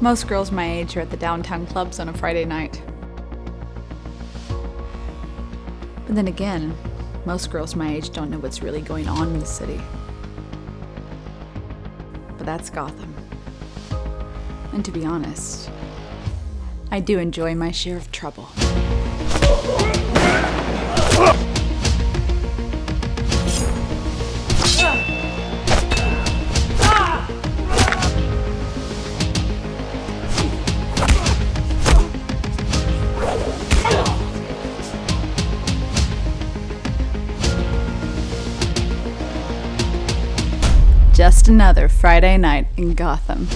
Most girls my age are at the downtown clubs on a Friday night. But then again, most girls my age don't know what's really going on in the city. But that's Gotham. And to be honest, I do enjoy my share of trouble. Just another Friday night in Gotham.